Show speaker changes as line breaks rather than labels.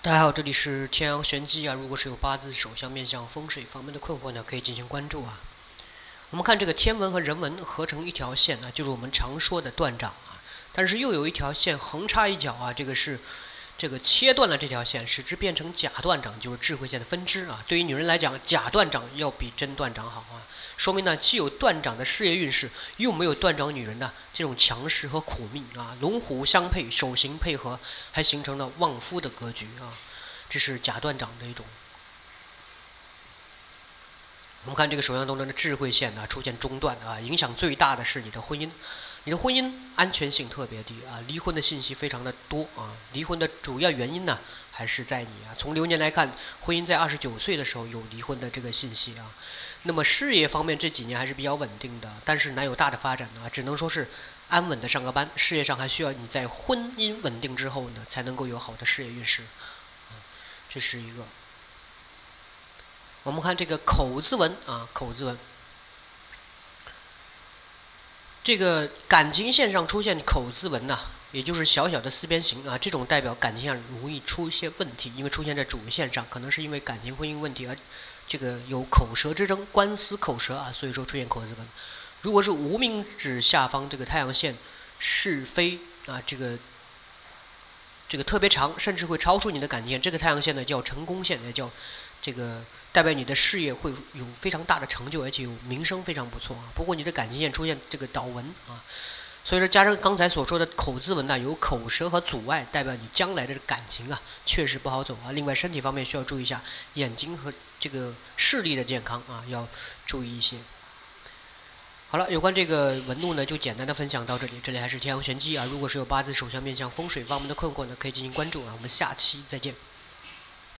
大家好，这里是天阳玄机啊。如果是有八字手相面相风水方面的困惑呢，可以进行关注啊。我们看这个天文和人文合成一条线呢，就是我们常说的断掌啊。但是又有一条线横插一脚啊，这个是这个切断了这条线，使之变成假断掌，就是智慧线的分支啊。对于女人来讲，假断掌要比真断掌好啊。说明呢，既有断掌的事业运势，又没有断掌女人的这种强势和苦命啊。龙虎相配，手形配合，还形成了旺夫的格局啊。这是假断掌的一种。我们看这个手相当中的智慧线呢出现中断啊，影响最大的是你的婚姻，你的婚姻安全性特别低啊，离婚的信息非常的多啊。离婚的主要原因呢，还是在你啊。从流年来看，婚姻在二十九岁的时候有离婚的这个信息啊。那么事业方面这几年还是比较稳定的，但是难有大的发展啊，只能说是安稳的上个班。事业上还需要你在婚姻稳定之后呢，才能够有好的事业运势。啊，这是一个。我们看这个口字纹啊，口字纹，这个感情线上出现口字纹呐，也就是小小的四边形啊，这种代表感情上容易出现问题，因为出现在主线上，可能是因为感情婚姻问题而。这个有口舌之争，官司口舌啊，所以说出现口字纹。如果是无名指下方这个太阳线是非啊，这个这个特别长，甚至会超出你的感情线。这个太阳线呢叫成功线，也叫这个代表你的事业会有非常大的成就，而且有名声非常不错啊。不过你的感情线出现这个倒纹啊。所以说，加上刚才所说的口字纹呢，有口舌和阻碍，代表你将来的感情啊，确实不好走啊。另外，身体方面需要注意一下眼睛和这个视力的健康啊，要注意一些。好了，有关这个纹路呢，就简单的分享到这里。这里还是天阳玄机啊，如果是有八字、手相、面相、风水方面的困惑呢，可以进行关注啊。我们下期再见。